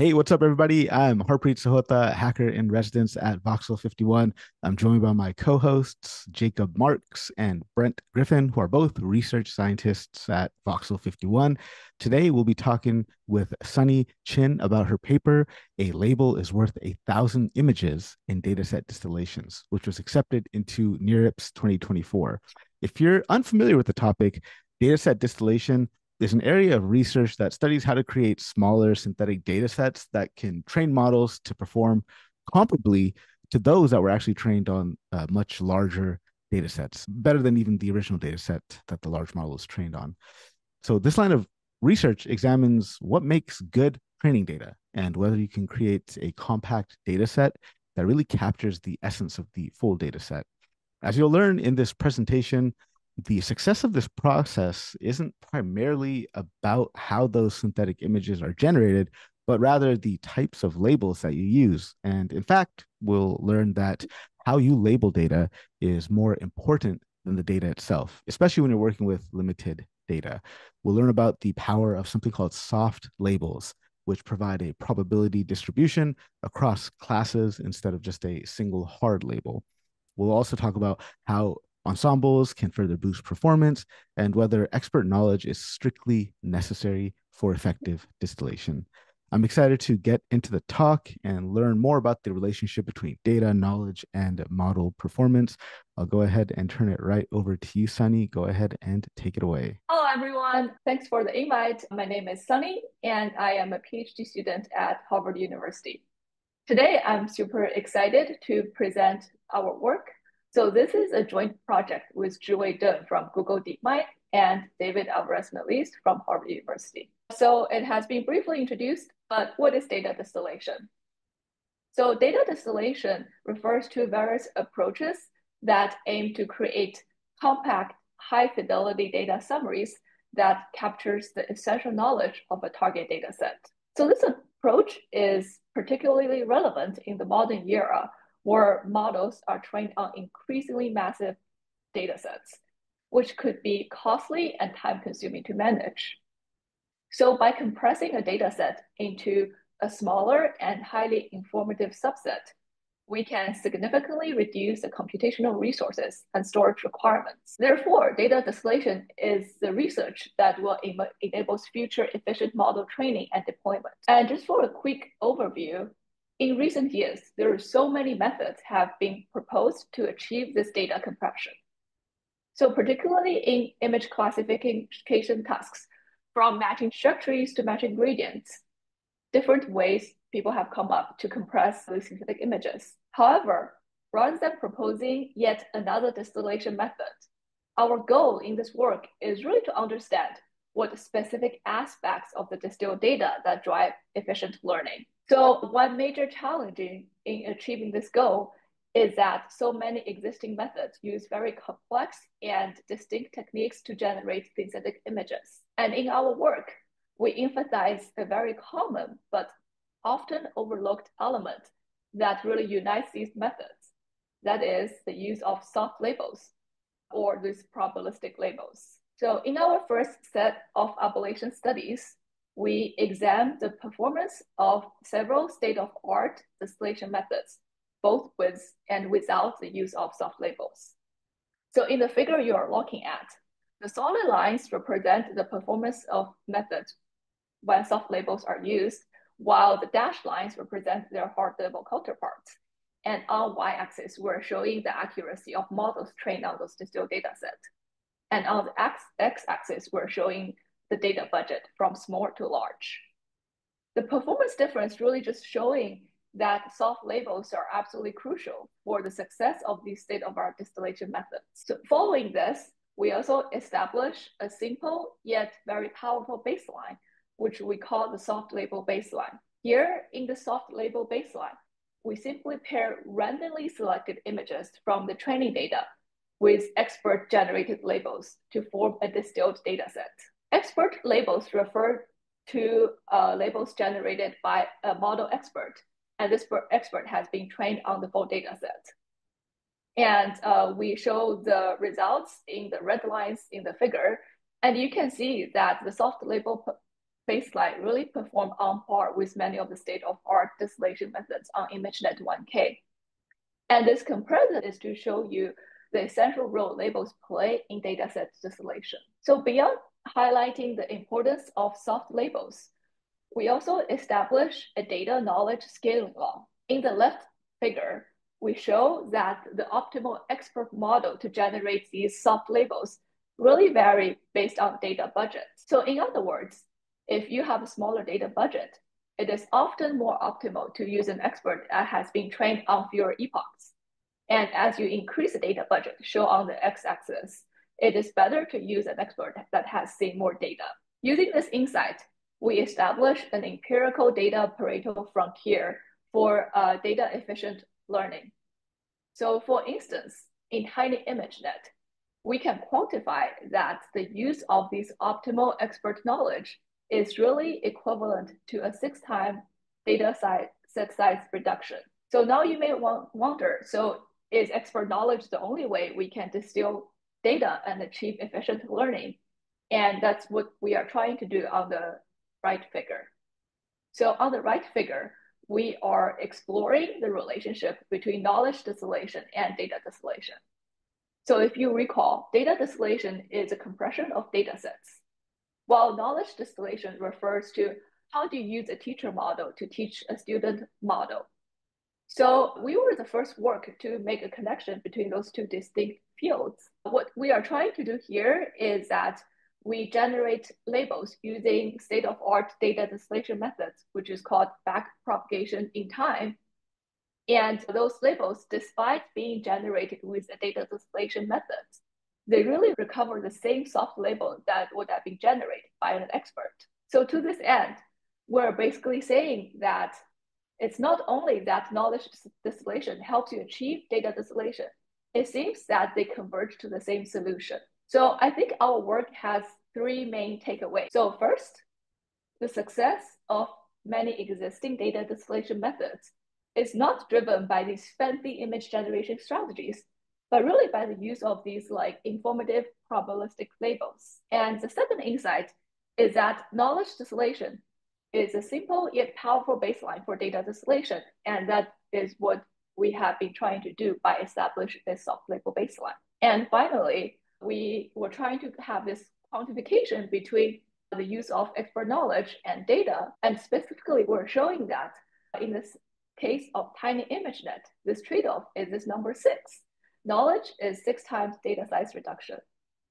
Hey, what's up, everybody? I'm Harpreet Sahota, hacker in residence at Voxel 51. I'm joined by my co hosts, Jacob Marks and Brent Griffin, who are both research scientists at Voxel 51. Today, we'll be talking with Sunny Qin about her paper, A Label is Worth a Thousand Images in Dataset Distillations, which was accepted into NeurIPS 2024. If you're unfamiliar with the topic, dataset distillation is an area of research that studies how to create smaller synthetic data sets that can train models to perform comparably to those that were actually trained on uh, much larger data sets, better than even the original data set that the large model was trained on. So, this line of research examines what makes good training data and whether you can create a compact data set that really captures the essence of the full data set. As you'll learn in this presentation, the success of this process isn't primarily about how those synthetic images are generated, but rather the types of labels that you use. And in fact, we'll learn that how you label data is more important than the data itself, especially when you're working with limited data. We'll learn about the power of something called soft labels, which provide a probability distribution across classes instead of just a single hard label. We'll also talk about how ensembles can further boost performance, and whether expert knowledge is strictly necessary for effective distillation. I'm excited to get into the talk and learn more about the relationship between data, knowledge, and model performance. I'll go ahead and turn it right over to you, Sunny. Go ahead and take it away. Hello, everyone. Thanks for the invite. My name is Sunny, and I am a PhD student at Harvard University. Today, I'm super excited to present our work so this is a joint project with Zhiwei Deng from Google DeepMind and David Alvarez-Melis from Harvard University. So it has been briefly introduced, but what is data distillation? So data distillation refers to various approaches that aim to create compact, high fidelity data summaries that captures the essential knowledge of a target data set. So this approach is particularly relevant in the modern era where models are trained on increasingly massive data sets, which could be costly and time consuming to manage. So by compressing a data set into a smaller and highly informative subset, we can significantly reduce the computational resources and storage requirements. Therefore, data distillation is the research that will enable future efficient model training and deployment. And just for a quick overview, in recent years, there are so many methods have been proposed to achieve this data compression. So particularly in image classification tasks, from matching structures to matching gradients, different ways people have come up to compress synthetic images. However, rather than proposing yet another distillation method, our goal in this work is really to understand what specific aspects of the distilled data that drive efficient learning. So one major challenge in, in achieving this goal is that so many existing methods use very complex and distinct techniques to generate synthetic images. And in our work, we emphasize a very common but often overlooked element that really unites these methods. That is the use of soft labels or these probabilistic labels. So in our first set of ablation studies, we examined the performance of several state-of-art distillation methods, both with and without the use of soft labels. So in the figure you are looking at, the solid lines represent the performance of methods when soft labels are used, while the dashed lines represent their hard label counterparts. And on y-axis, we're showing the accuracy of models trained on those distilled data set. And on the x-axis, we're showing the data budget from small to large. The performance difference really just showing that soft labels are absolutely crucial for the success of the state-of-art distillation methods. So following this, we also establish a simple yet very powerful baseline, which we call the soft label baseline. Here in the soft label baseline, we simply pair randomly selected images from the training data with expert generated labels to form a distilled data set. Expert labels refer to uh, labels generated by a model expert, and this expert has been trained on the full data set. And uh, we show the results in the red lines in the figure, and you can see that the soft label baseline really performed on par with many of the state-of-art distillation methods on ImageNet 1K. And this comparison is to show you the essential role labels play in dataset distillation. So beyond highlighting the importance of soft labels, we also establish a data knowledge scaling law. In the left figure, we show that the optimal expert model to generate these soft labels really vary based on data budget. So in other words, if you have a smaller data budget, it is often more optimal to use an expert that has been trained on fewer epochs. And as you increase the data budget, show on the x-axis, it is better to use an expert that has seen more data. Using this insight, we established an empirical data Pareto frontier for uh, data efficient learning. So for instance, in Tiny ImageNet, we can quantify that the use of this optimal expert knowledge is really equivalent to a six time data size, set size reduction. So now you may wonder, so is expert knowledge the only way we can distill data and achieve efficient learning? And that's what we are trying to do on the right figure. So on the right figure, we are exploring the relationship between knowledge distillation and data distillation. So if you recall, data distillation is a compression of data sets, while knowledge distillation refers to how do you use a teacher model to teach a student model. So we were the first work to make a connection between those two distinct fields. What we are trying to do here is that we generate labels using state-of-art data distillation methods, which is called backpropagation in time. And those labels, despite being generated with the data distillation methods, they really recover the same soft label that would have been generated by an expert. So to this end, we're basically saying that it's not only that knowledge distillation helps you achieve data distillation, it seems that they converge to the same solution. So I think our work has three main takeaways. So first, the success of many existing data distillation methods is not driven by these fancy image generation strategies, but really by the use of these like informative probabilistic labels. And the second insight is that knowledge distillation is a simple yet powerful baseline for data distillation. And that is what we have been trying to do by establishing this soft label baseline. And finally, we were trying to have this quantification between the use of expert knowledge and data. And specifically, we're showing that in this case of tiny ImageNet, this trade-off is this number six. Knowledge is six times data size reduction.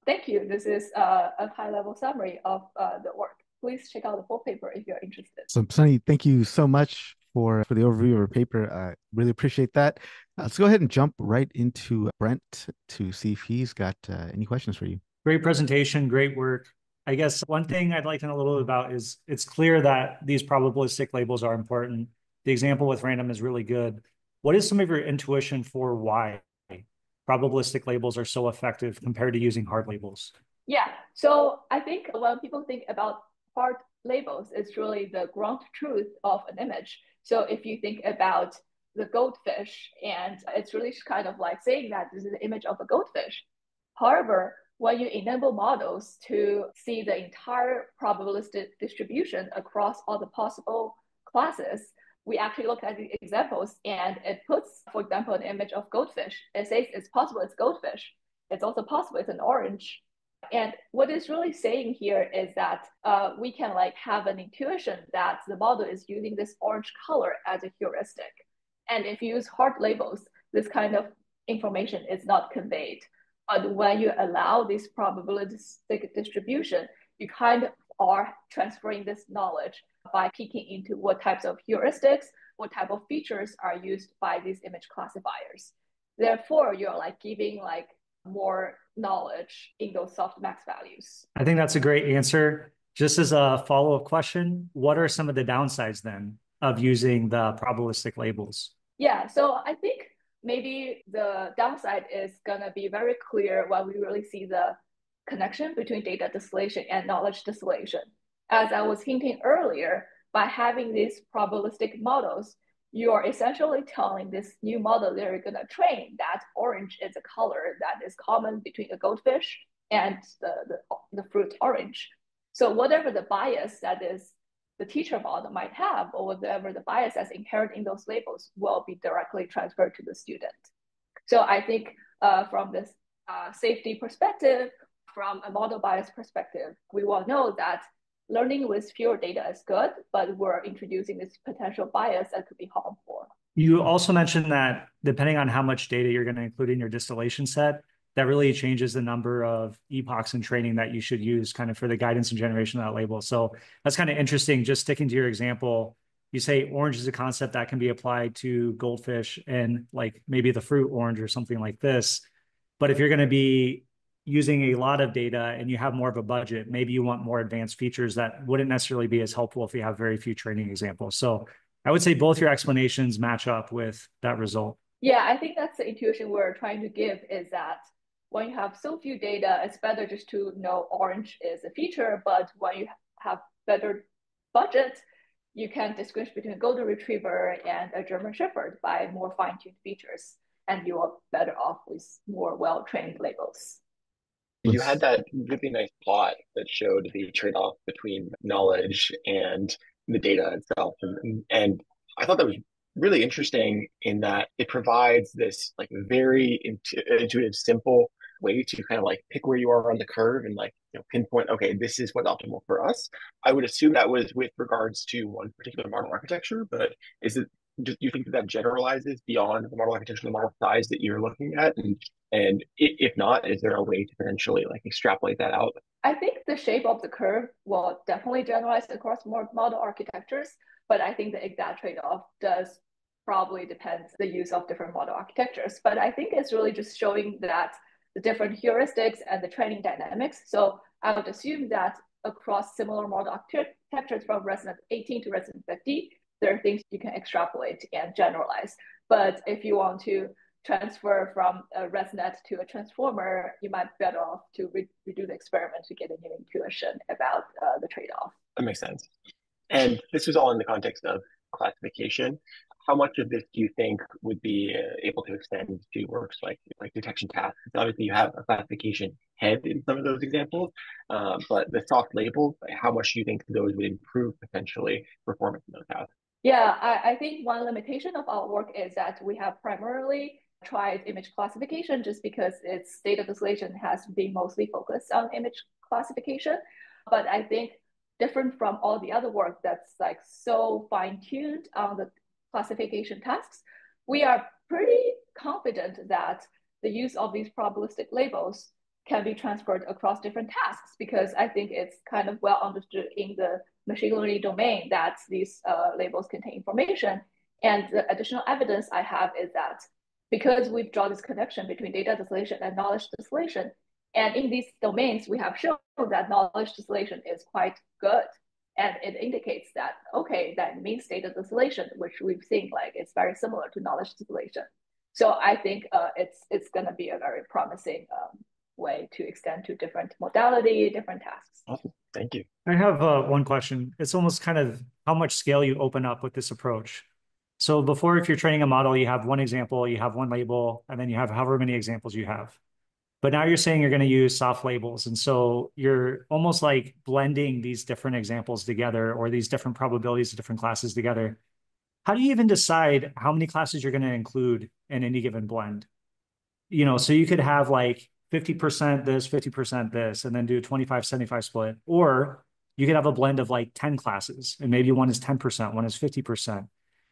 Thank you. This is uh, a high-level summary of uh, the work. Please check out the full paper if you're interested. So, Sunny, thank you so much for for the overview of our paper. I really appreciate that. Uh, let's go ahead and jump right into Brent to see if he's got uh, any questions for you. Great presentation, great work. I guess one thing I'd like to know a little bit about is it's clear that these probabilistic labels are important. The example with random is really good. What is some of your intuition for why probabilistic labels are so effective compared to using hard labels? Yeah, so I think when people think about hard labels, is really the ground truth of an image. So if you think about the goldfish, and it's really kind of like saying that this is an image of a goldfish. However, when you enable models to see the entire probabilistic distribution across all the possible classes, we actually look at the examples and it puts, for example, an image of goldfish. It says it's possible it's goldfish. It's also possible it's an orange. And what it's really saying here is that uh, we can like have an intuition that the model is using this orange color as a heuristic. And if you use hard labels, this kind of information is not conveyed. But when you allow this probabilistic distribution, you kind of are transferring this knowledge by peeking into what types of heuristics, what type of features are used by these image classifiers. Therefore, you're like giving like more knowledge in those soft max values. I think that's a great answer. Just as a follow-up question, what are some of the downsides then of using the probabilistic labels? Yeah, so I think maybe the downside is going to be very clear when we really see the connection between data distillation and knowledge distillation. As I was hinting earlier, by having these probabilistic models, you are essentially telling this new model that you're going to train that orange is a color that is common between a goldfish and the, the, the fruit orange. So whatever the bias that is the teacher model might have, or whatever the bias that's inherent in those labels will be directly transferred to the student. So I think uh, from this uh, safety perspective, from a model bias perspective, we will know that learning with fewer data is good, but we're introducing this potential bias that could be harmful. You also mentioned that depending on how much data you're going to include in your distillation set, that really changes the number of epochs in training that you should use kind of for the guidance and generation of that label. So that's kind of interesting. Just sticking to your example, you say orange is a concept that can be applied to goldfish and like maybe the fruit orange or something like this. But if you're going to be using a lot of data and you have more of a budget, maybe you want more advanced features that wouldn't necessarily be as helpful if you have very few training examples. So I would say both your explanations match up with that result. Yeah, I think that's the intuition we're trying to give is that when you have so few data, it's better just to know orange is a feature, but when you have better budget, you can distinguish between a golden retriever and a German Shepherd by more fine-tuned features, and you are better off with more well-trained labels you had that really nice plot that showed the trade-off between knowledge and the data itself. And, and i thought that was really interesting in that it provides this like very intuitive simple way to kind of like pick where you are on the curve and like you know pinpoint okay this is what's optimal for us. I would assume that was with regards to one particular model architecture but is it do you think that that generalizes beyond the model architecture, the model size that you're looking at? And and if not, is there a way to potentially like extrapolate that out? I think the shape of the curve will definitely generalize across more model architectures, but I think the exact trade-off does probably depends the use of different model architectures. But I think it's really just showing that the different heuristics and the training dynamics. So I would assume that across similar model architectures from ResNet 18 to ResNet 50, there are things you can extrapolate and generalize. But if you want to transfer from a ResNet to a transformer, you might be better off to re- redo the experiment to get a new intuition about uh, the trade-off. That makes sense. And this was all in the context of classification. How much of this do you think would be uh, able to extend to works like like detection tasks? Obviously, you have a classification head in some of those examples, uh, but the soft labels, how much do you think those would improve potentially performance in those tasks? Yeah, I, I think one limitation of our work is that we have primarily tried image classification just because its state data distillation has been mostly focused on image classification. But I think different from all the other work that's like so fine-tuned on the classification tasks, we are pretty confident that the use of these probabilistic labels can be transferred across different tasks because I think it's kind of well understood in the machine learning domain that these uh, labels contain information. And the additional evidence I have is that because we've drawn this connection between data distillation and knowledge distillation, and in these domains, we have shown that knowledge distillation is quite good. And it indicates that, okay, that means data distillation, which we've seen like it's very similar to knowledge distillation. So I think uh, it's it's going to be a very promising um, way to extend to different modality, different tasks. Awesome. Thank you. I have uh, one question. It's almost kind of how much scale you open up with this approach. So before, if you're training a model, you have one example, you have one label, and then you have however many examples you have. But now you're saying you're going to use soft labels. And so you're almost like blending these different examples together or these different probabilities of different classes together. How do you even decide how many classes you're going to include in any given blend? You know, so you could have like 50% this, 50% this, and then do a 25 75 split. Or you could have a blend of like 10 classes, and maybe one is 10%, one is 50%.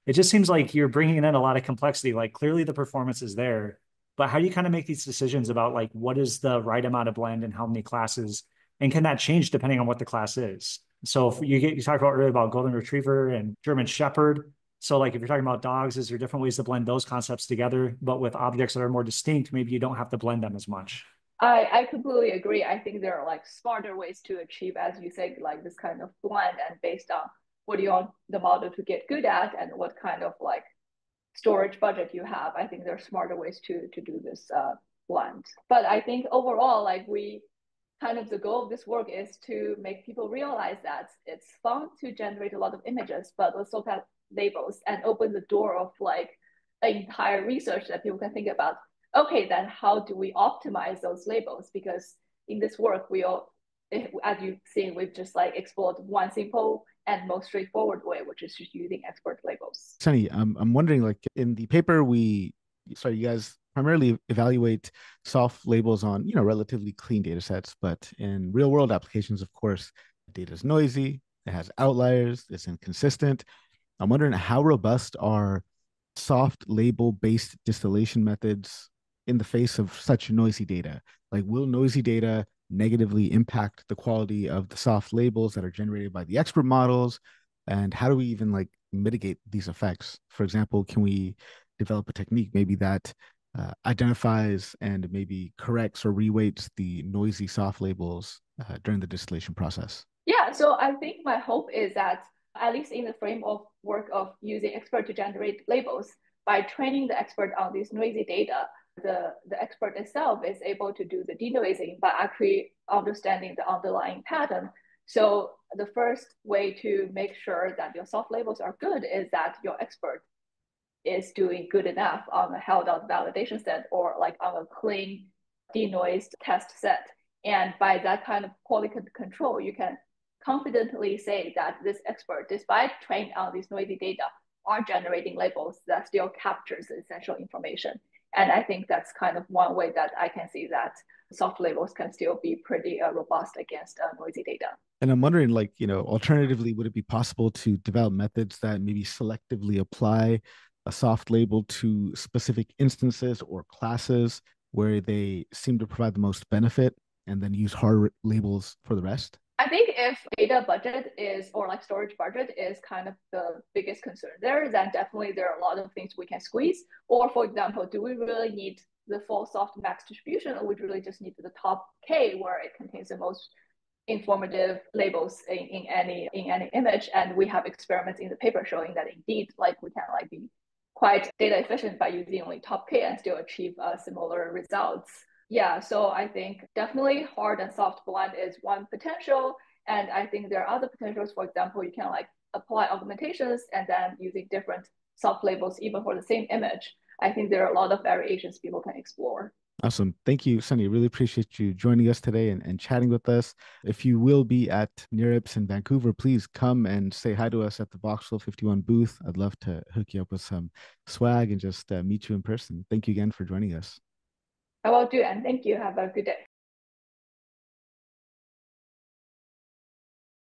It just seems like you're bringing in a lot of complexity. Like clearly the performance is there, but how do you kind of make these decisions about like what is the right amount of blend and how many classes? And can that change depending on what the class is? So if you get you talked about earlier about golden retriever and German shepherd, so like if you're talking about dogs, is there different ways to blend those concepts together? But with objects that are more distinct, maybe you don't have to blend them as much. I, I completely agree. I think there are like smarter ways to achieve, as you say, like this kind of blend and based on what you want the model to get good at and what kind of like storage budget you have. I think there are smarter ways to to do this uh, blend. But I think overall, like we kind of the goal of this work is to make people realize that it's fun to generate a lot of images, but let's look at labels and open the door of like an entire research that people can think about okay then how do we optimize those labels because in this work we all eh, as you've seen, we've just like explored one simple and most straightforward way, which is just using expert labels. Sunny, I'm I'm wondering, like in the paper, we sorry, you guys primarily evaluate soft labels on you know relatively clean data sets, but in real world applications, of course, data is noisy, it has outliers, it's inconsistent. I'm wondering how robust are soft label based distillation methods in the face of such noisy data? Like, will noisy data negatively impact the quality of the soft labels that are generated by the expert models? And how do we even like mitigate these effects? For example, can we develop a technique maybe that uh, identifies and maybe corrects or reweights the noisy soft labels uh, during the distillation process? Yeah, so I think my hope is that at least in the framework of work of using expert to generate labels, by training the expert on this noisy data, the, the expert itself is able to do the denoising by actually understanding the underlying pattern. So the first way to make sure that your soft labels are good is that your expert is doing good enough on a held out validation set or like on a clean denoised test set. And by that kind of quality control, you can confidently say that this expert, despite trained on this noisy data, are generating labels that still captures essential information. And I think that's kind of one way that I can see that soft labels can still be pretty uh, robust against uh, noisy data. And I'm wondering, like, you know, alternatively, would it be possible to develop methods that maybe selectively apply a soft label to specific instances or classes where they seem to provide the most benefit and then use hard labels for the rest? I think if data budget is or like storage budget is kind of the biggest concern there, then definitely there are a lot of things we can squeeze. Or for example, do we really need the full soft max distribution or we really just need the top K where it contains the most informative labels in, in any in any image? And we have experiments in the paper showing that indeed like we can like be quite data efficient by using only top K and still achieve uh, similar results. Yeah, so I think definitely hard and soft blend is one potential. And I think there are other potentials. For example, you can like apply augmentations and then using different soft labels even for the same image. I think there are a lot of variations people can explore. Awesome. Thank you, Sunny. Really appreciate you joining us today and, and chatting with us. If you will be at NeurIPS in Vancouver, please come and say hi to us at the Voxel 51 booth. I'd love to hook you up with some swag and just uh, meet you in person. Thank you again for joining us. I will do, and thank you. Have a good day.